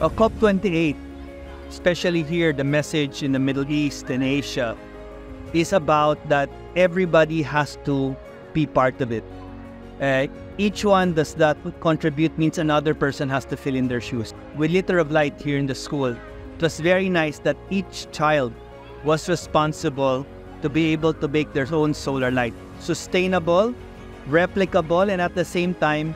COP28, especially here, the message in the Middle East and Asia is about that everybody has to be part of it. Uh, each one does that contribute means another person has to fill in their shoes. With Liter of Light here in the school, it was very nice that each child was responsible to be able to make their own solar light. Sustainable, replicable, and at the same time,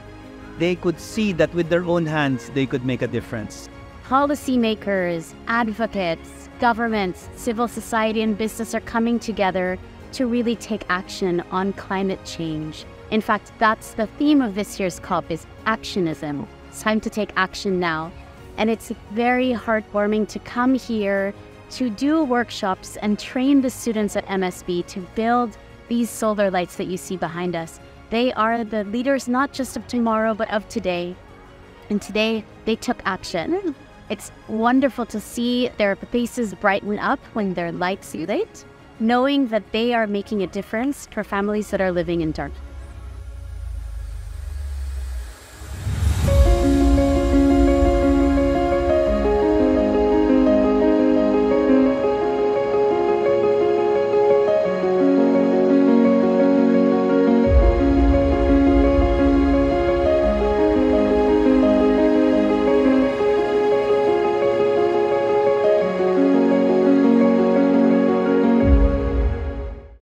they could see that with their own hands, they could make a difference. Policymakers, advocates, governments, civil society, and business are coming together to really take action on climate change. In fact, that's the theme of this year's COP is actionism. It's time to take action now. And it's very heartwarming to come here to do workshops and train the students at MSB to build these solar lights that you see behind us. They are the leaders not just of tomorrow, but of today. And today, they took action. It's wonderful to see their faces brighten up when their lights light, knowing that they are making a difference for families that are living in darkness.